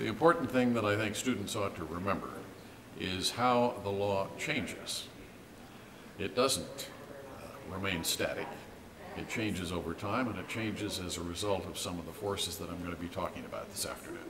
The important thing that I think students ought to remember is how the law changes. It doesn't uh, remain static. It changes over time and it changes as a result of some of the forces that I'm going to be talking about this afternoon.